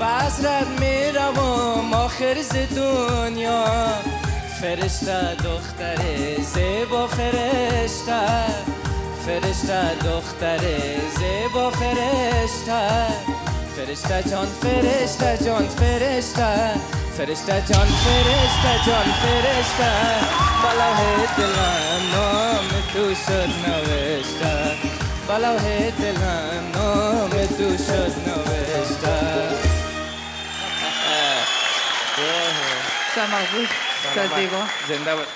بسرت می‌روم آخر ز دنیا. فرشته دختر زیبا فرشته. فرشته دختر زیبا فرشته. فرشته جان فرشته جان فرشته فرشته جان فرشته جان فرشته بلاه دلم نام تو شد نوشته بلاه دلم نام تو شد نوشته شما مقبول استاد زیبا زنده بود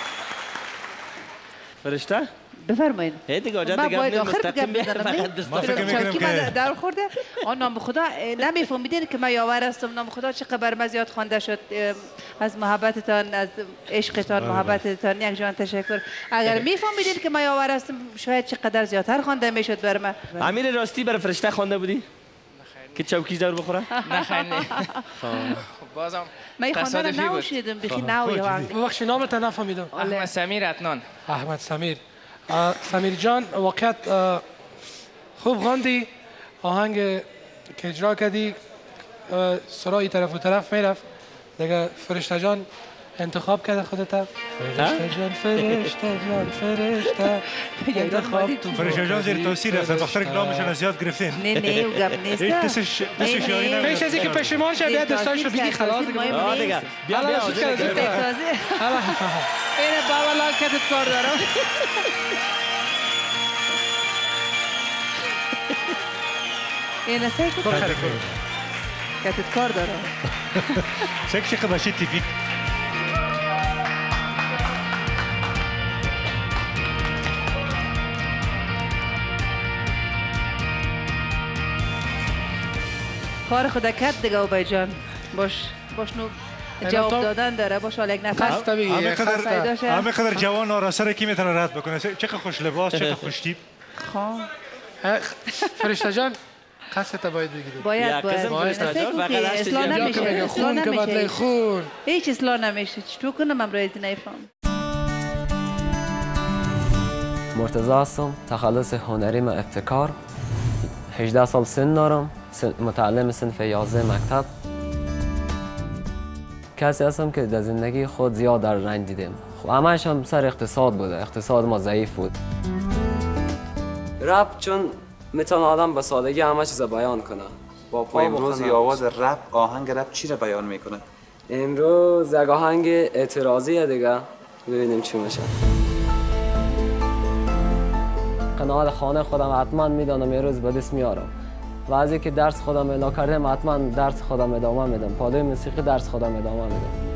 فرشته بفرمایید هی دیگه آجا من دیگه آخر مستقیم بگم بیا بزنم. فقط نه؟ دست ما فکر دارم. می‌کنیم چاکی که- من در خورده؟ آن نام خدا نمیفهمیدین که من یاور هستم نام خدا چقدر بر من زیاد خوانده شد. از محبتتان از عشقتان بله، محبتتان یک جان تشکر. اگر میفهمیدین که من یاور هستم شاید چقدر زیادتر خوانده می‌شد بر من. امیر راستی برای فرشته خوانده بودی؟ که چوکی دور بخوره؟ نه. خیر نه بازم من خواندن بود. نوشیدم بخی نو یا هنگ. ببخشی نامت نفهمیدم احمد سمیر اتنان. احمد سمیر. سمیر جان واقعیت خوب خواندی آهنگ که اجرا کردی سرای طرف و طرف می‌رفت. دیگه فرشته جان انتخاب کرده خودت فرشته جان فرشته جان فرشته. انتخاب تو فرشته جان زیر تاثیر رفت دختر نامشون از یاد گرفتین نه نه او گپ نیست. هیچ دستش نمی‌داد. پیش از اینکه پشیمان شه بیا دستایش رو بگی خلاص دیگه. آه دیگه. بیا بیا؟ دیگه. حالا. اینه بابا لاکتت کار دارم اینه سیکو کتت کار دارم Zeg je gebaseerd typiek. کار خدا کرد دیگه اوبای جان. باش باش نو جواب دادن داره. باش حالا یک بگی. همه قدر شه. همه قدر جوان آراسته را کی می‌تونه رد بکنه؟ چقدر خوش لباس چقدر خوش تیپ؟ خب. اه، فرشته جان باید بگیری. باید یا باید. باید که نمیشه؟ بدله نمیشه. خون. هیچ اصلاح نمیشه. چطور کنم امروز نیفهم مرتضی هستم تخلص هنری و ابتکار. 18 سال سن دارم. متعلم صنف 11 مکتب. کسی هستم که در زندگی خود زیاد در رنج دیدم. خب همش هم سر اقتصاد بوده. اقتصاد ما ضعیف بود. رپ چون می‌تونه آدم به سادگی همه چیز بیان کنه. با خب پا امروز آواز رپ آهنگ رپ چی رو بیان می‌کنه؟ امروز یک آهنگ اعتراضیه دیگه. ببینیم چی میشه. قناعت خانه خودم حتما می‌دانم یه روز به دست میارم و از اینکه درس خودم ادا کردم حتما درس خودم ادامه میدم. پادوی موسیقی درس خودم ادامه میدم.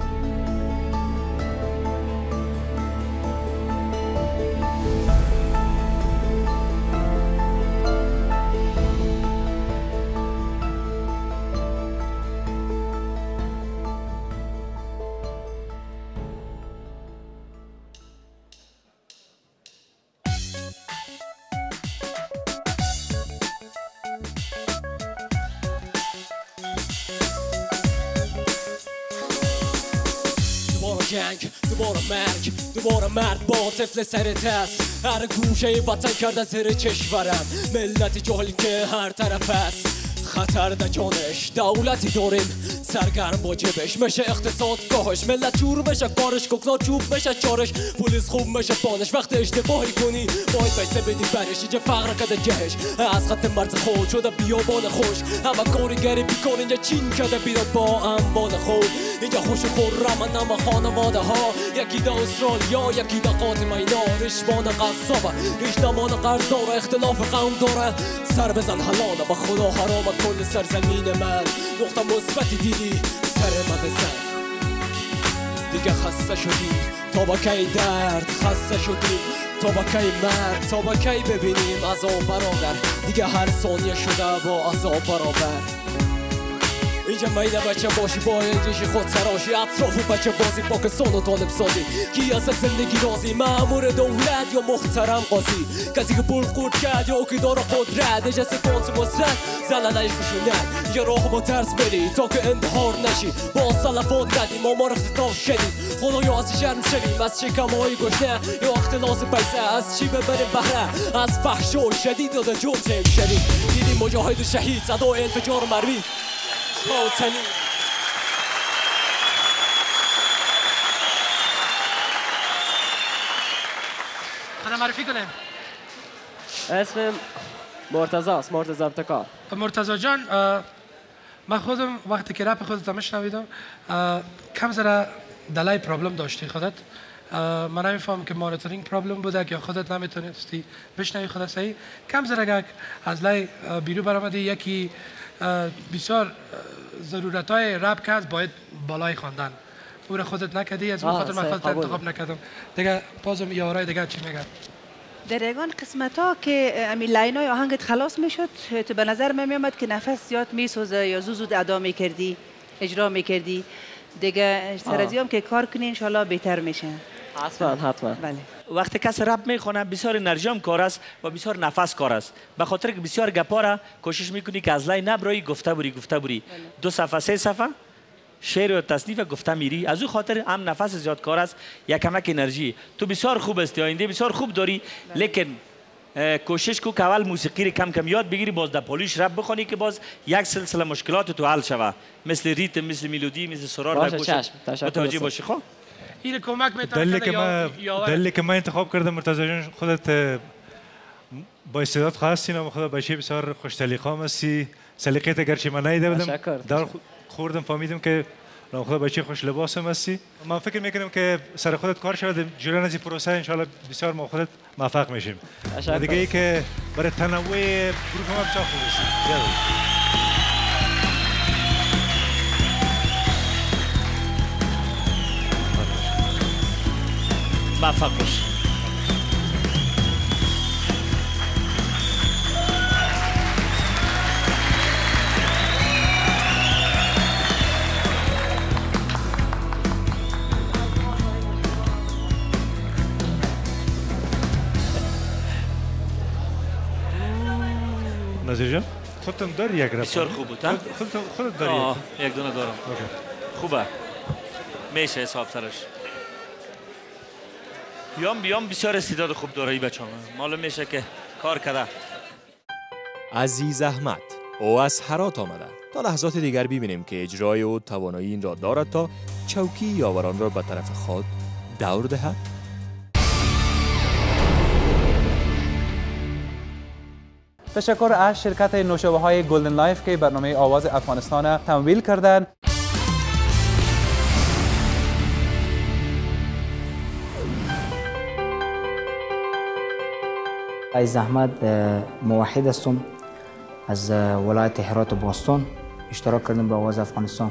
با طفل سر تست هر گوشه وطن کرده زیر کشورم ملت جاهلی که هر طرف است. خطر در جانش. دولتی داریم سرگرم با جبش میشه اقتصاد گاهش ملت جور بشه. کارش کوکنا چوب بشه. چارش. پلیس خوب میشه پانش وقت اشتباهی کنی. باید پیسه بدی. برش اینجا فقر کده جهش. از خط مرز خود شده. بیابان خوش. همه کارگری بیکار اینجا چین کرده. بیرون با انبان خود. اینجا خوش خورم همه خانواده ها. یکی دا استرالیا. یکی دا قاتم اینا. رشبان قصابه. ریشنمان قرضدار اختلاف قوم داره. سر بزن حلاله با خدا. حرام کل سرزمین من. نقطه مثبتی دیدی سر من بزن دیگه خسته شدی. تا با کی درد خسته شدی؟ تا با کی مرد تا با کی ببینیم؟ عذاب برادر دیگه هر ثانیه شده با عذاب برابر. اینجا میده بچه باشی با انجیش خود سراشی اطراف و بچه بازی پاکستان و طالب سازی کی از زندگی رازی مامور دولت یا محترم قاضی کسی که پول خورد کرد یا که داره قدرت نجست پانس مصرت زلالش خشونت یه راه با ترس بری تا که انتحار نشی با سلفات ندی ما ما رو اختطاف شدی خدایا از شرم شدیم از شکم های گشنه یا اختلاس پیسه از چی ببریم بهره از فحش و شدید داده جون شدید دیدیم مجاهد و شهید صدا انفجار مروی خاطنی خدا معرفی کنیم اسم مرتضی است مرتضی ابتکار. مرتضی جان من خودم وقتی که رپ خودت میشنویدم اه، کم ذره دلای پرابلم داشتی خودت. من نمیفهم که مانیتورینگ پرابلم بوده یا خودت نمی‌تونستی بشنوی خودت صحیح. کم ذره اگر از لای بیرو برآمدی یکی بسیار ضرورت های رپ که هست باید بالای خواندن. او را خودت نکردی از خاطر من خودت. انتخاب نکردم. دیگه بازم یارای دیگه چی میگن؟ در یگان قسمت ها که امی لاین های آهنگت خلاص می‌شد تو به نظر من میامد که نفس زیاد میسوزه یا زود زود ادا می‌کردی اجرا می‌کردی. دیگه سرزی هم که کار کنی انشالله بهتر میشه. حتما حتما. بله. وقتی کس رپ می‌خونه بسیار انرژی هم کار است و بسیار نفس کار است. به خاطر که بسیار گپا را کوشش می‌کنی که از لای نبرایی گفته بری گفته بری. دو صفحه سه صفحه شعر و تصنیف گفته میری. از او خاطر هم نفس زیاد کار است یا کمک انرژی. تو بسیار خوب استی آینده بسیار خوب داری. لیکن اه، کوشش کو که اول موسیقی رو کم کم یاد بگیری باز در پولیش رپ بخونی که باز یک سلسله مشکلات تو حل شوه. مثل ریتم مثل میلودی مثل سرار باشه،. تشکر متوجه. باشی خب؟ این کمک می‌تونه دلیلی که من دلیلی که من انتخاب کردم مرتضی جان خودت با استعداد هستی نام خدا بچه بسیار خوش سلیقه هستی سلیقه گرچه من نیده بودم تشکر، در خوردم فهمیدم که نام خدا بچه خوش لباس هم هستی من فکر می‌کنم که سر خودت کار شود جلوی از این پروسه انشالله بسیار ما خودت موفق میشیم دیگه ای که برای تنوع گروه ما بسیار خوب موفق باش نظیر جان خودتون داری یک رپ بسیار خوب بود ها؟ خود- خودت داری یک دونه دارم خوبه میشه حساب سرش بیام بیام بسیار استعداد خوب داره این بچه معلوم میشه که کار کرده عزیز احمد او از هرات آمده. تا لحظات دیگر ببینیم که اجرای او توانایی این را دارد تا چوکی یاوران را به طرف خود دور دهد. تشکر از شرکت نوشابه های Golden Life که برنامه آواز افغانستان تمویل کردند. عزیز احمد موحد هستم از ولایت هرات و باستان اشتراک کردم به آواز افغانستان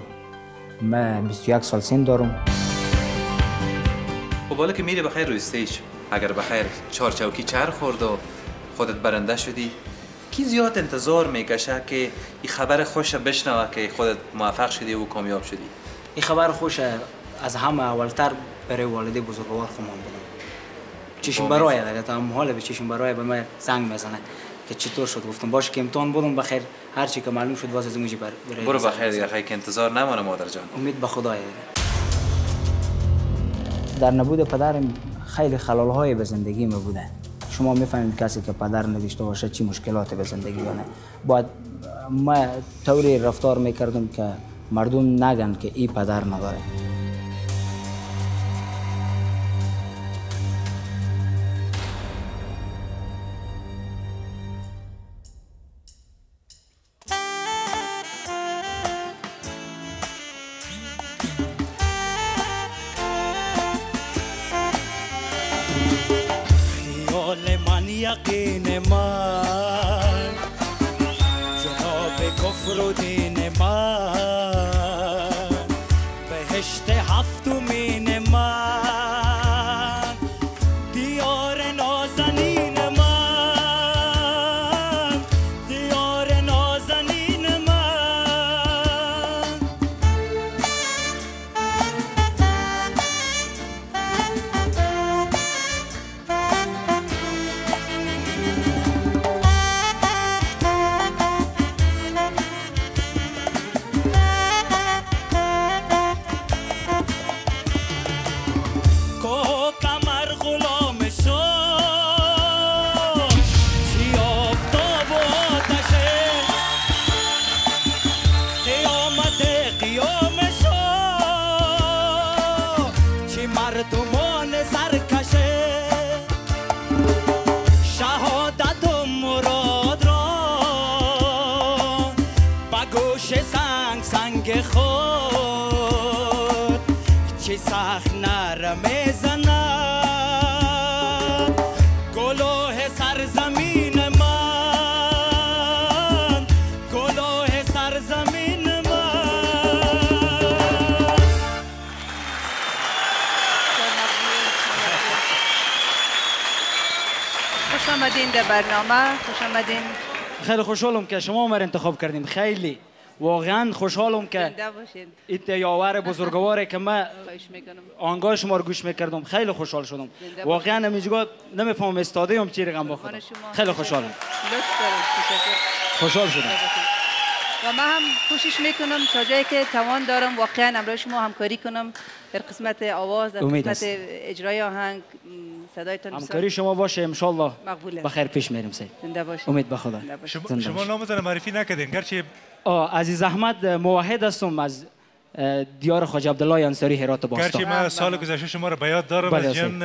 من 21 سال سن دارم. خب حالا که میری بخیر روی استیج اگر بخیر چهار چوکی چر خورد و خودت برنده شدی. کی زیاد انتظار می‌کشه که این خبر خوش بشنوه که خودت موفق شدی و کامیاب شدی؟ این خبر خوش از همه اولتر برای والده بزرگوار خواهم بدم چشم برای دیگه تا حالا به چشم برای به من زنگ می‌زنه که چطور شد؟ گفتم باشه که امتحان بودم بخیر. هر چی که معلوم شد واس از موجی بر برای برو بخیر دیگه. خیلی که انتظار نمانه مادر جان. امید به خدای. در نبود پدرم خیلی خلال های به زندگی می بوده. شما می‌فهمید کسی که پدر نداشته باشه چی مشکلاتی به زندگی داره باید ما طوری رفتار می‌کردم که مردم نگن که این پدر نداره. آمدین در برنامه خوش آمدین خیلی خوشحالم که شما ما انتخاب کردیم خیلی واقعا خوشحالم که این یاور بزرگواره که من آنگاه شما رو گوش می‌کردم. خیلی خوشحال شدم. واقعا همیجگاه نمی‌فهمم استاده هم چی رقم با خودم خیلی خوشحالم. خوشحال شدم. و من هم کوشش می‌کنم تا جایی که توان دارم واقعا همراه شما همکاری کنم. در قسمت آواز در قسمت. اجرای آهنگ صدایتان همکاری شما باشه انشالله مقبوله بخیر پیش میریم سید زنده باشین امید به خدا. شما, شما. نامتان معرفی نکردین گرچه آه عزیز احمد موحد هستم از دیار خواجه عبدالله انصاری هرات گرچه باستان من سال گذشته شما رو به یاد دارم بله، از جان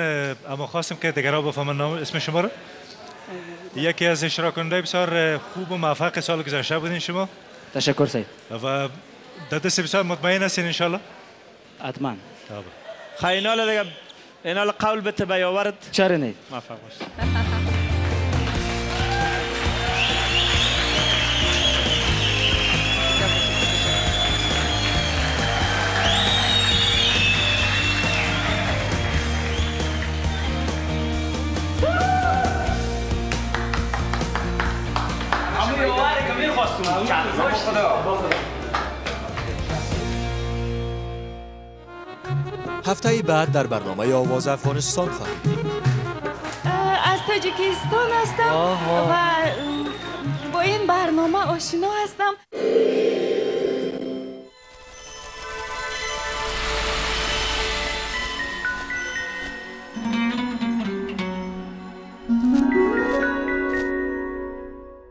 اما خواستم که دیگرها بفهمن نام اسم شما رو یکی از اشتراک کننده بسیار خوب و موفق سال گذشته بودین شما. تشکر سید و در دست بسیار مطمئن هستین انشالله حتما. خیلی دیگه. لأن القول بتبايا ورد. شارني ما فهمش عمري وارك مين خواستو؟ هفته بعد در برنامه آواز افغانستان خواهید دید. از تاجیکستان هستم آها. و با این برنامه آشنا هستم